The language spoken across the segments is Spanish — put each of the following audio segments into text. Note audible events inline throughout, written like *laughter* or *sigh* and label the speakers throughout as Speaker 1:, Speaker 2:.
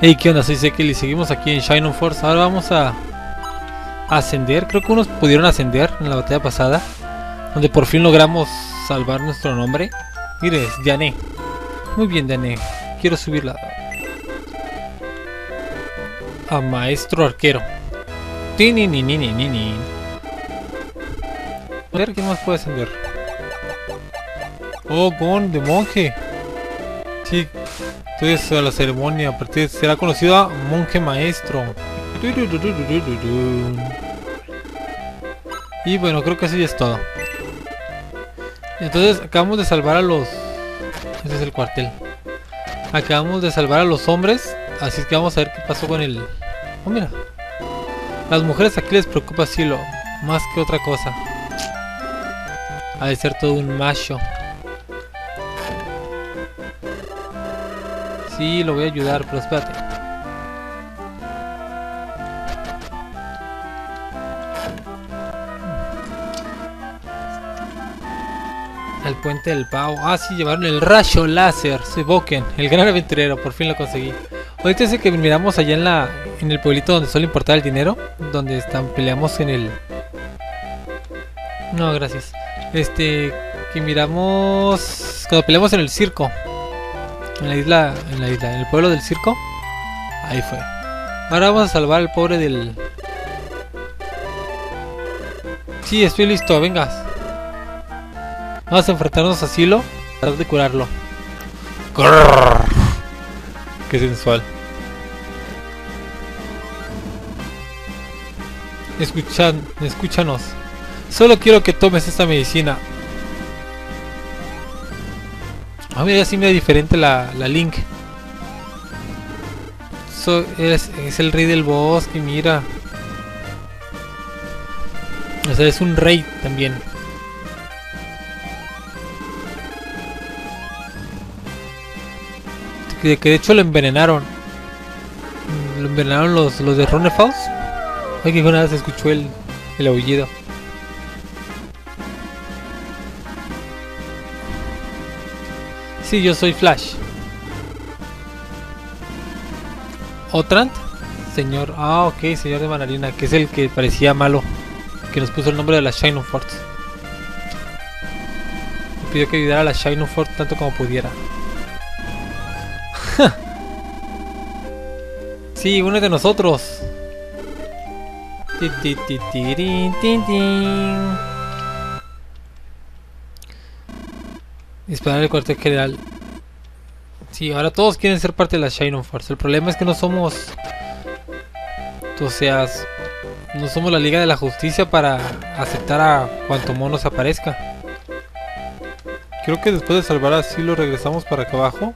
Speaker 1: Hey, ¿qué onda? Soy Sekil y seguimos aquí en Shining Force. Ahora vamos a ascender. Creo que unos pudieron ascender en la batalla pasada. Donde por fin logramos salvar nuestro nombre. Mire, es Diane. Muy bien, Diane. Quiero subirla. A maestro arquero. Tini, ni, ni, ni, ni, ni. A ver, ¿quién más puede ascender? Oh, Gon, de monje. Sí, entonces la ceremonia a partir será conocido a monje maestro. Y bueno, creo que ya es todo. Entonces acabamos de salvar a los... Ese es el cuartel. Acabamos de salvar a los hombres. Así que vamos a ver qué pasó con el... Oh, mira. Las mujeres aquí les preocupa Silo. Más que otra cosa. Ha de ser todo un macho. Sí, lo voy a ayudar, pero espérate. El puente del Pau. Ah, sí, llevaron el rayo láser. Soy Boken, el gran aventurero. Por fin lo conseguí. Ahorita es que miramos allá en la en el pueblito donde suele importar el dinero. Donde están peleamos en el... No, gracias. Este... Que miramos... Cuando peleamos en el circo. En la isla, en la isla, en el pueblo del circo. Ahí fue. Ahora vamos a salvar al pobre del... Sí, estoy listo, vengas. Vamos a enfrentarnos a Silo. Tratar de curarlo. Grrr. Qué sensual. Escuchan, escúchanos. Solo quiero que tomes esta medicina. Ah, mira, sí mira diferente la, la Link. So, es, es el rey del bosque, mira. O sea, es un rey también. Que, que de hecho lo envenenaron. Lo envenenaron los, los de Ronefaus. Ay, que vez se escuchó el, el aullido. Sí, yo soy Flash. ¿Otrant? Señor. Ah, ok, señor de Manarina, que es el que parecía malo. Que nos puso el nombre de la Shining Force. Me pidió que ayudara a la Shining Force tanto como pudiera. *laughs* sí, uno de nosotros. Ti, ti, ti, tirin, tin, tin. Disparar el cuartel general. Sí, ahora todos quieren ser parte de la Shining Force. El problema es que no somos. O sea, no somos la Liga de la Justicia para aceptar a cuanto monos aparezca. Creo que después de salvar a Silo regresamos para acá abajo.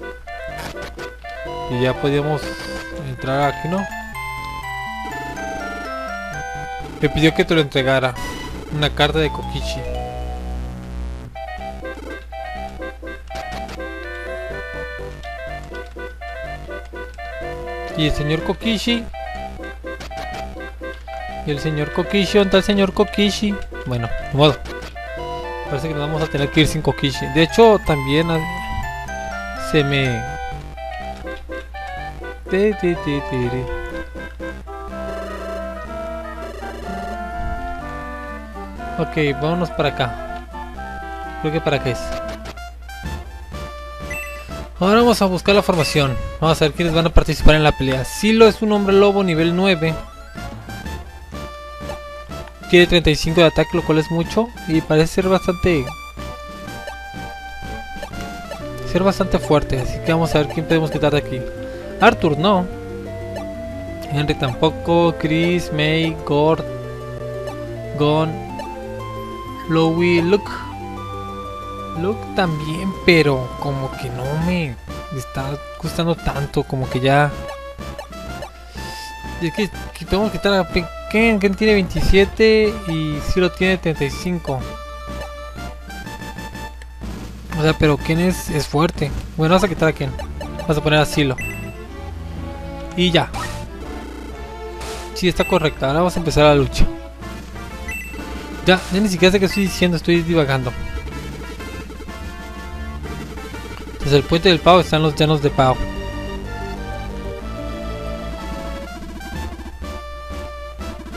Speaker 1: Y ya podíamos entrar aquí, ¿no? Me pidió que te lo entregara. Una carta de Kokichi. Y el señor Kokishi. Y el señor Kokishi, ¿dónde está el señor Kokishi? Bueno, de modo. Parece que nos vamos a tener que ir sin Kokishi. De hecho, también se me... Ok, vámonos para acá. Creo que para acá es. Ahora vamos a buscar la formación. Vamos a ver quiénes van a participar en la pelea. Silo es un hombre lobo nivel 9. Tiene 35 de ataque, lo cual es mucho. Y parece ser bastante... Ser bastante fuerte. Así que vamos a ver quién podemos quitar de aquí. Arthur no. Henry tampoco. Chris, May, Gord. Gon. Louis, Luke. Luke también, pero como que no me está gustando tanto, como que ya... Es que, que que quitar a Ken, Ken tiene 27 y Zero tiene 35. O sea, pero Ken es, es fuerte. Bueno, vamos a quitar a Ken. Vamos a poner a Silo. Y ya. Sí, está correcta. Ahora vamos a empezar la lucha. Ya, ya ni siquiera sé qué estoy diciendo, estoy divagando. Desde el puente del Pau están los llanos de Pau.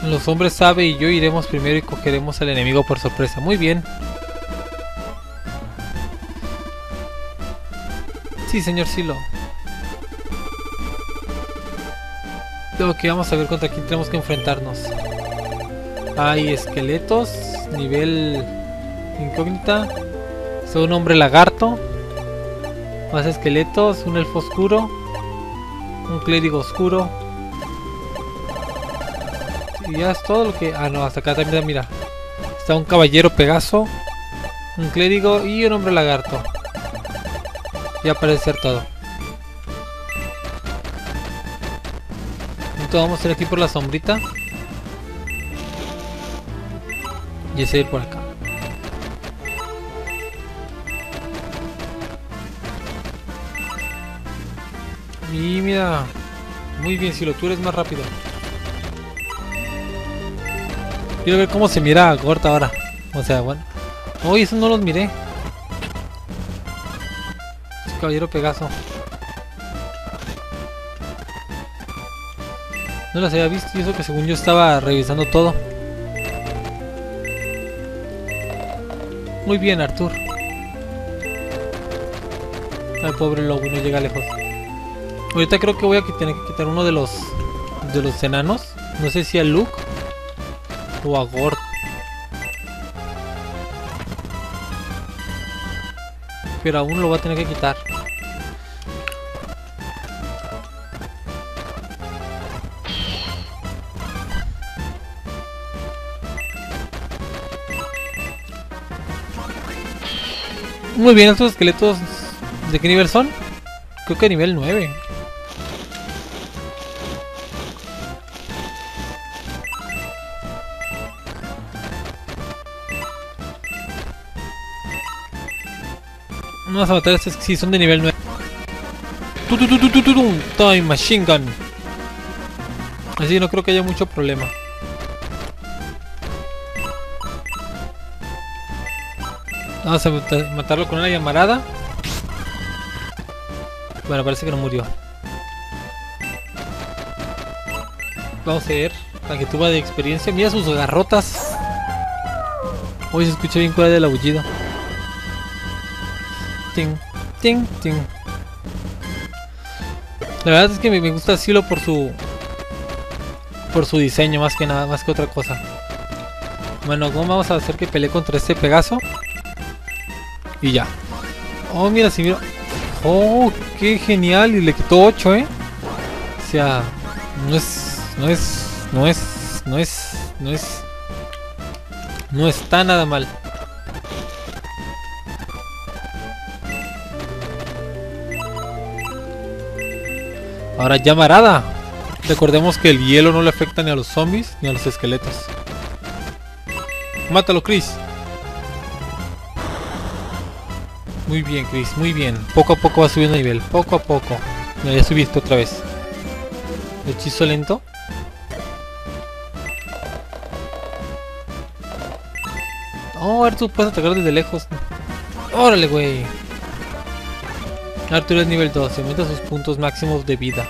Speaker 1: Los hombres sabe y yo iremos primero y cogeremos al enemigo por sorpresa. Muy bien. Sí, señor Silo. Ok, vamos a ver contra quién tenemos que enfrentarnos. Hay esqueletos, nivel incógnita. Es un hombre lagarto. Más esqueletos, un elfo oscuro. Un clérigo oscuro. Y ya es todo lo que... Ah, no, hasta acá también, mira. Está un caballero Pegaso. Un clérigo y un hombre lagarto. Ya parece ser todo. Entonces vamos a ir aquí por la sombrita. Y ese por acá. Y mira. Muy bien, si lo tú eres más rápido. Quiero ver cómo se mira a ahora. O sea, bueno. Uy, eso no los miré. Caballero Pegaso. No las había visto y eso que según yo estaba revisando todo. Muy bien, Arthur. Ay, pobre lobo, no llega lejos. Ahorita creo que voy a tener que quitar uno de los de los enanos. No sé si a Luke o a Gord. Pero aún lo voy a tener que quitar. Muy bien, estos esqueletos ¿de qué nivel son? Creo que nivel 9. Vamos a matar a estos que sí son de nivel 9. Tu, tu, tu, tu, tu, tu, tu, Time Machine Gun. Así no creo que haya mucho problema. Vamos a mata- matarlo con una llamarada. Bueno, parece que no murió. Vamos a ver la que tuvo de experiencia. Mira sus garrotas. Hoy se escucha bien cuál del aullido. Ting, ting, ting. La verdad es que me, gusta Silo por su por su diseño más que nada, más que otra cosa. Bueno, ¿cómo vamos a hacer que pelee contra este Pegaso? Y ya. Oh, mira, si mira. Oh, qué genial. Y le quitó 8, ¿eh? O sea, no es. No es. No es. No es. No es. No está nada mal. Ahora llamarada. Recordemos que el hielo no le afecta ni a los zombies ni a los esqueletos. Mátalo, Chris. Muy bien, Chris, muy bien. Poco a poco va subiendo nivel, poco a poco. Mira, ya subiste otra vez. Hechizo lento. Oh, Arthur puedes atacar desde lejos. Órale, güey. Arthur es nivel 2 y aumenta sus puntos máximos de vida.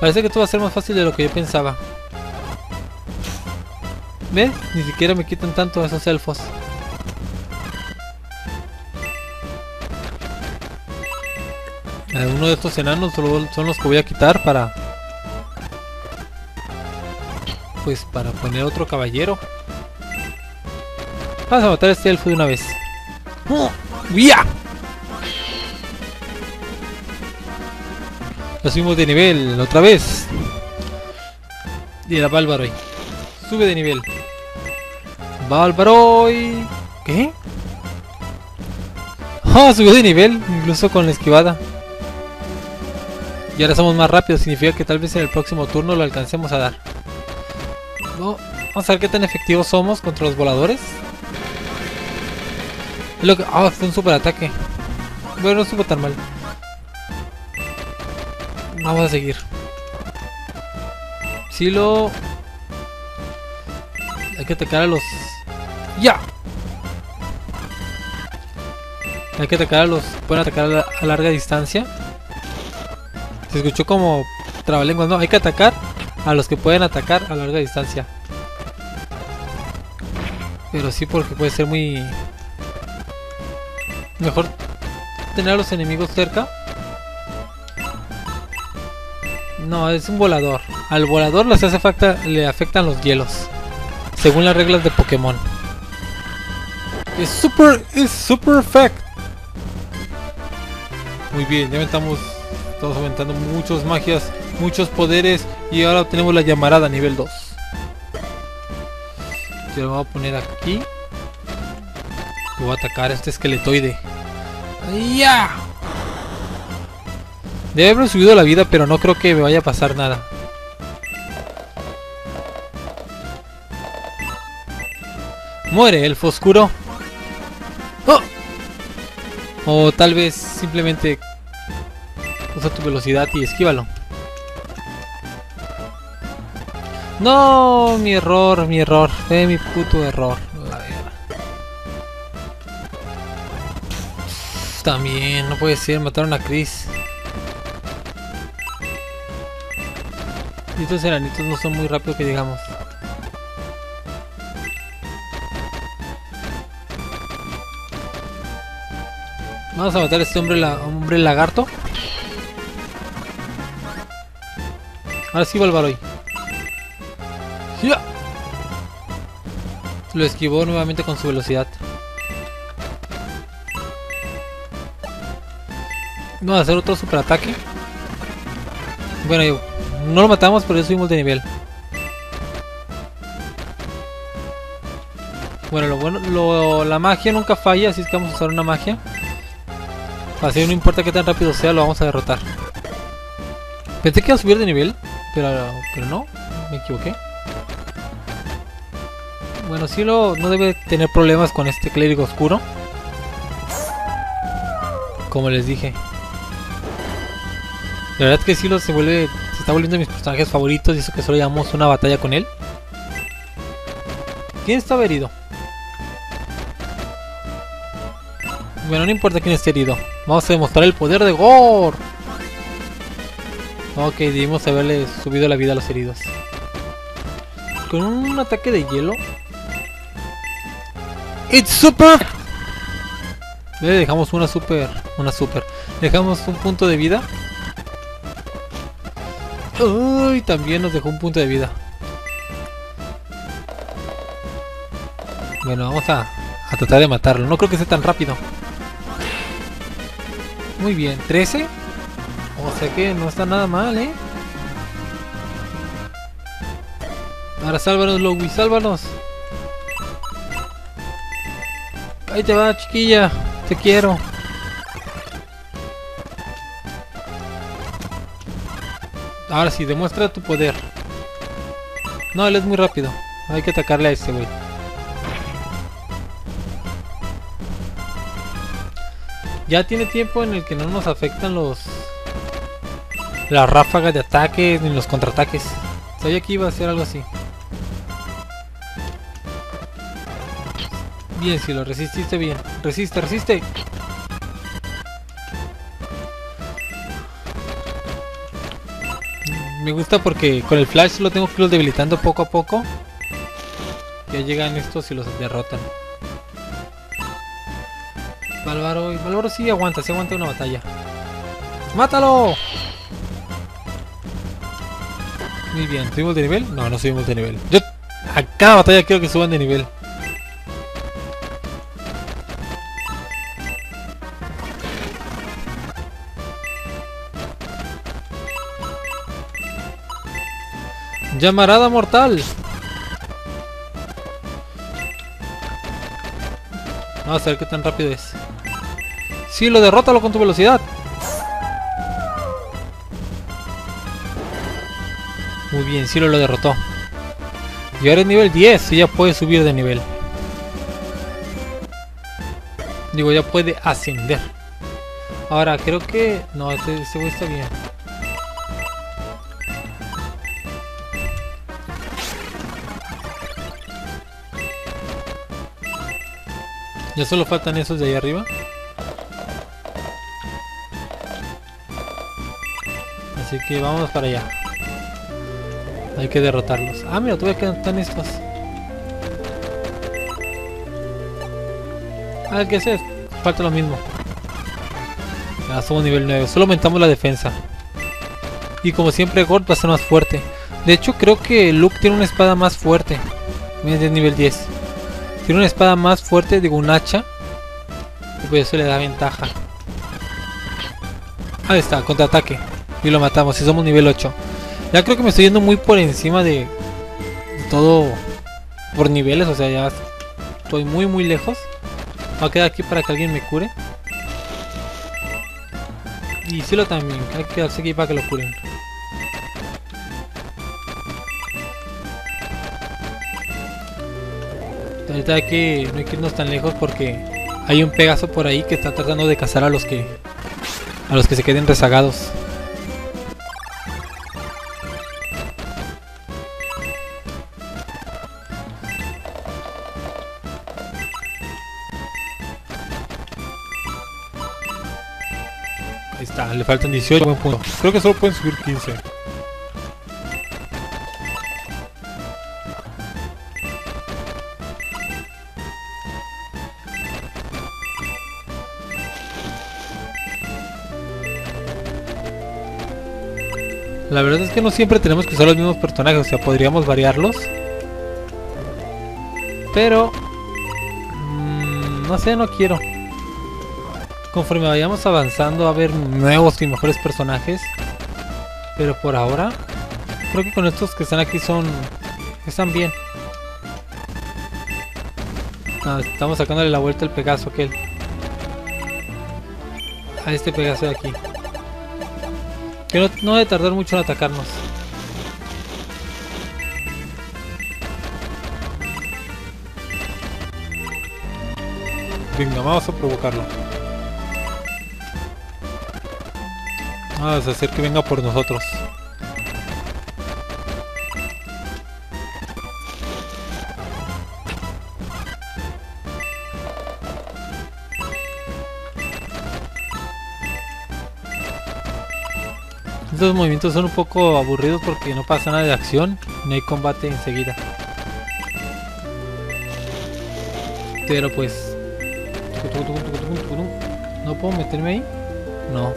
Speaker 1: Parece que esto va a ser más fácil de lo que yo pensaba. ¿Ves? Ni siquiera me quitan tanto esos elfos. Uno de estos enanos son los que voy a quitar para... Pues para poner otro caballero. Vamos a matar a este elfo de una vez. ¡Oh! ¡Ya! Subimos de nivel otra vez. Y era Bálvaroy. Sube de nivel. Bálvaroy. ¿Qué? Oh, subió de nivel, incluso con la esquivada. Y ahora somos más rápidos, significa que tal vez en el próximo turno lo alcancemos a dar. No, vamos a ver qué tan efectivos somos contra los voladores. Es lo. Ah, fue un super ataque. Bueno, no estuvo tan mal. Vamos a seguir. Silo. Hay que atacar a los... ¡Ya! Hay que atacar a los... Pueden atacar a, a larga distancia. Se escuchó como trabalenguas, ¿no? Hay que atacar a los que pueden atacar a larga distancia. Pero sí porque puede ser muy... Mejor tener a los enemigos cerca. No, es un volador. Al volador les hace falta, le afectan los hielos. Según las reglas de Pokémon. Es super, es super effect. Muy bien, ya estamos, estamos aumentando muchas magias, muchos poderes y ahora tenemos la llamarada nivel 2. Yo lo voy a poner aquí. Voy a atacar a este esqueletoide. ¡Ya! Debe haber subido la vida, pero no creo que me vaya a pasar nada. Muere, el oscuro. ¡Oh! O tal vez simplemente usa tu velocidad y esquívalo. No, mi error, mi error. Mi puto error. La verdad. También, no puede ser, mataron a Chris. Y estos seranitos no son muy rápidos que digamos. Vamos a matar a este hombre, la, hombre lagarto. Ahora sí va el Baroy. Lo esquivó nuevamente con su velocidad. Vamos a hacer otro super ataque. Bueno, no lo matamos, pero ya subimos de nivel. Bueno, lo bueno, lo, la magia nunca falla, así es que vamos a usar una magia. Así no importa qué tan rápido sea, lo vamos a derrotar. Pensé que iba a subir de nivel, pero, pero no, me equivoqué. Bueno, Cielo no debe tener problemas con este clérigo oscuro. Como les dije. La verdad es que Silo se vuelve. Está volviendo de mis personajes favoritos y eso que solo llevamos una batalla con él. ¿Quién estaba herido? Bueno, no importa quién esté herido. Vamos a demostrar el poder de Gore. Ok, debimos haberle subido la vida a los heridos. Con un ataque de hielo. ¡It's super! Le dejamos una super. Una super. Dejamos un punto de vida. Uy, también nos dejó un punto de vida. Bueno, vamos a, a tratar de matarlo. No creo que sea tan rápido. Muy bien, 13. O sea que no está nada mal, ¿eh? Ahora sálvanos, Lowy, sálvanos. Ahí te va, chiquilla. Te quiero. Ahora sí, demuestra tu poder. No, él es muy rápido. Hay que atacarle a este güey. Ya tiene tiempo en el que no nos afectan los... Las ráfagas de ataque ni los contraataques. Sabía que iba a ser algo así. Bien, si lo resististe bien. Resiste, resiste. Me gusta porque con el flash lo tengo que irlos debilitando poco a poco. Ya llegan estos y los derrotan. Bálvaro, Bálvaro sí aguanta, sí aguanta una batalla. ¡Mátalo! Muy bien, ¿subimos de nivel? No, no subimos de nivel. Yo a cada batalla quiero que suban de nivel. Llamarada mortal. Vamos a ver qué tan rápido es. Sí, lo derrótalo con tu velocidad. Muy bien, sí lo, derrotó. Y ahora es nivel 10 y ya puede subir de nivel. Digo, ya puede ascender. Ahora, creo que... No, este, este está bien. Ya solo faltan esos de ahí arriba. Así que vamos para allá. Hay que derrotarlos. Ah, mira, todavía quedan están estos. Ah, ¿qué es? Falta lo mismo. Ya somos nivel 9. Solo aumentamos la defensa. Y como siempre, Gord va a ser más fuerte. De hecho, creo que Luke tiene una espada más fuerte. Es de nivel 10. Tiene una espada más fuerte, digo un hacha. Y pues eso le da ventaja. Ahí está, contraataque. Y lo matamos. Y somos nivel 8. Ya creo que me estoy yendo muy por encima de, de todo por niveles. O sea, ya estoy muy muy lejos. Va a quedar aquí para que alguien me cure. Y Silo también. Hay que quedarse aquí para que lo curen. Ahorita hay que, no hay que irnos tan lejos porque hay un Pegaso por ahí que está tratando de cazar a los que a los que se queden rezagados. Ahí está, le faltan 18 buen punto. Creo que solo pueden subir 15. La verdad es que no siempre tenemos que usar los mismos personajes, o sea, podríamos variarlos. Pero... mmm, no sé, no quiero. Conforme vayamos avanzando va a haber nuevos y mejores personajes. Pero por ahora, creo que con estos que están aquí son... están bien. Ah, estamos sacándole la vuelta al Pegaso aquel. A este Pegaso de aquí. Que no, no debe tardar mucho en atacarnos. Venga, vamos a provocarlo. Vamos a hacer que venga por nosotros. Estos movimientos son un poco aburridos porque no pasa nada de acción, no hay combate enseguida. Pero pues... ¿No puedo meterme ahí? No.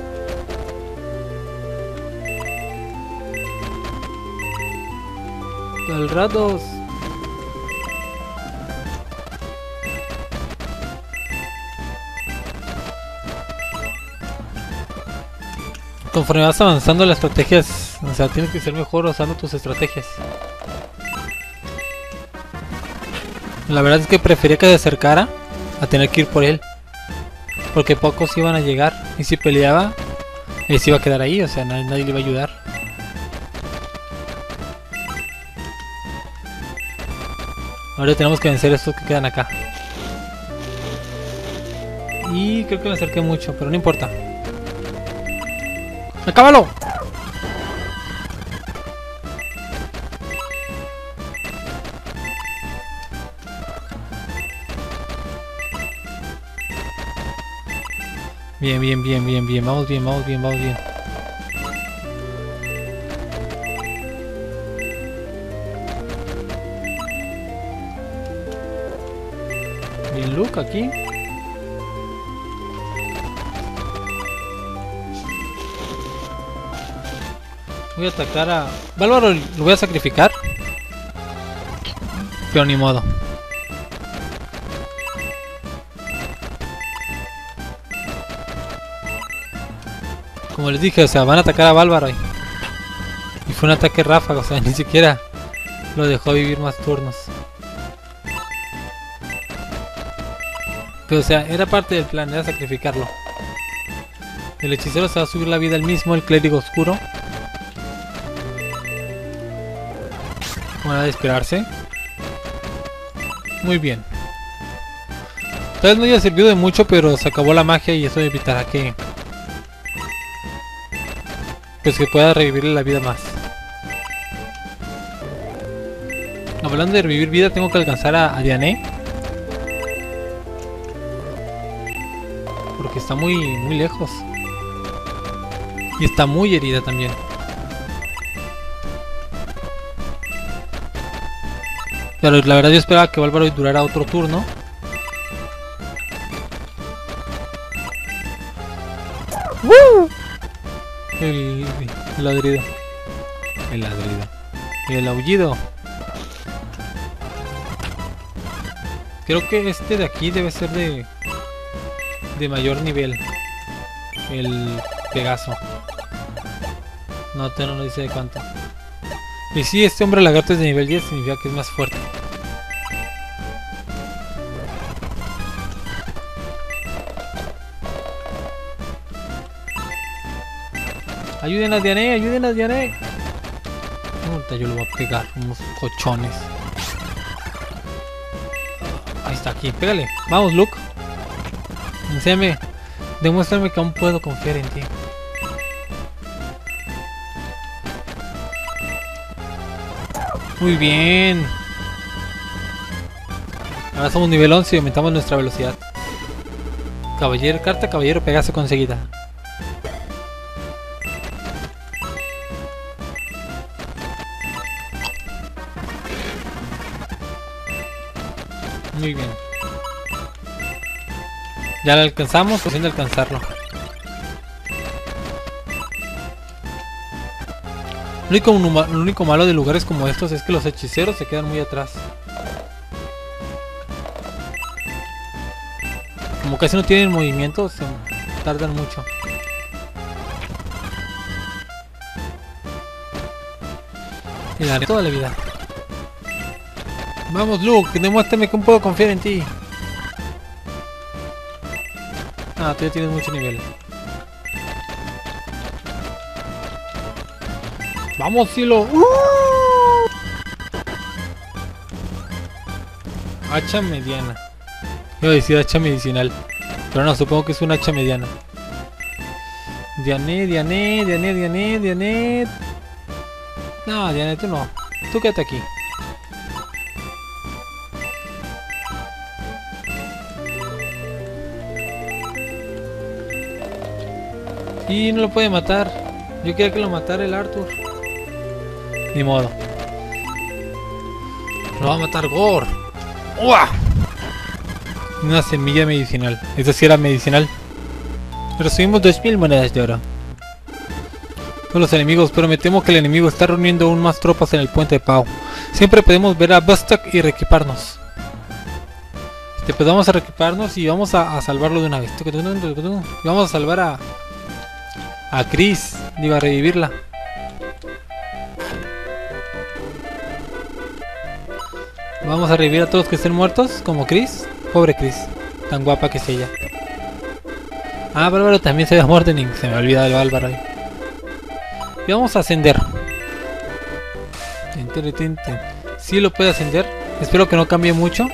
Speaker 1: Al ratos. Conforme vas avanzando las estrategias, o sea, tienes que ser mejor usando tus estrategias. La verdad es que prefería que se acercara a tener que ir por él. Porque pocos iban a llegar. Y si peleaba, él se iba a quedar ahí, o sea, nadie, le iba a ayudar. Ahora tenemos que vencer estos que quedan acá. Y creo que me acerqué mucho, pero no importa. ¡Acábalo! Bien, bien, bien, bien, bien. Vamos bien, vamos bien, vamos bien. Bien, aquí. Voy a atacar a... Bárbaro, lo voy a sacrificar. Pero ni modo. Como les dije, o sea, van a atacar a Bárbaro. Y, y fue un ataque ráfaga, o sea, *laughs* ni siquiera lo dejó vivir más turnos. Pero o sea, era parte del plan, era sacrificarlo. El hechicero se va a subir la vida al mismo, el clérigo oscuro. Como de esperarse. Muy bien. Tal vez no haya servido de mucho, pero se acabó la magia y eso evitará que... Pues que pueda revivirle la vida más. Hablando de revivir vida, tengo que alcanzar a, a Diane. Porque está muy, muy lejos. Y está muy herida también. Pero la verdad yo esperaba que Bárbaro durara otro turno. El, el ladrido. El ladrido. Y el aullido. Creo que este de aquí debe ser de de mayor nivel. El Pegaso. No, te no lo dice de cuánto. Y si este hombre lagarto es de nivel 10, significa que es más fuerte. Ayuden a Diane, ayuden a Diane. Ahorita yo lo voy a pegar, unos cochones. Ahí está, aquí, pégale. Vamos, Luke. Enséame. Demuéstrame que aún puedo confiar en ti. Muy bien. Ahora somos nivel 11 y aumentamos nuestra velocidad. Caballero, carta caballero Pegaso conseguida. Muy bien. Ya lo alcanzamos, pues de alcanzarlo. Lo único, lo único malo de lugares como estos es que los hechiceros se quedan muy atrás. Como casi no tienen movimiento, se tardan mucho. Y daré toda la vida. Vamos Luke, demuéstrame que puedo confiar en ti. Ah, tú ya tienes mucho nivel. Vamos, Silo. ¡Uh! Hacha mediana. Iba a decir hacha medicinal. Pero no, supongo que es una hacha mediana. Diane, Diane, Diane, Diane, Diane. No, Diane, tú no. Tú quédate aquí. Y no lo puede matar. Yo quería que lo matara el Arthur. Ni modo. Lo va a matar Gore. ¡Uah! Una semilla medicinal. Esa sí era medicinal. Recibimos 2000 monedas de oro. Son los enemigos, pero me temo que el enemigo está reuniendo aún más tropas en el puente de Pau. Siempre podemos ver a Bustok y reequiparnos. Este, pues vamos a reequiparnos y vamos a, a salvarlo de una vez. Vamos a salvar a, a Chris, iba a revivirla. Vamos a revivir a todos que estén muertos, como Chris. Pobre Chris, tan guapa que es ella. Ah, Bárbaro también se ve muerto, se me olvida el Bárbaro. Y vamos a ascender. Si lo puede ascender. Espero que no cambie mucho.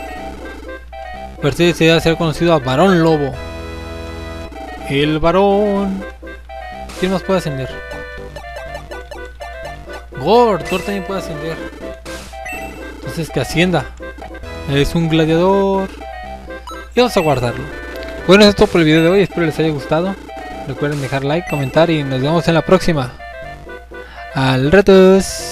Speaker 1: Se debe ser conocido a Varón Lobo. El varón. ¿Quién más puede ascender? Gord, Thor también puede ascender. Entonces que ascienda. Es un gladiador. Y vamos a guardarlo. Bueno, eso es todo por el video de hoy. Espero les haya gustado. Recuerden dejar like, comentar y nos vemos en la próxima. Al retos.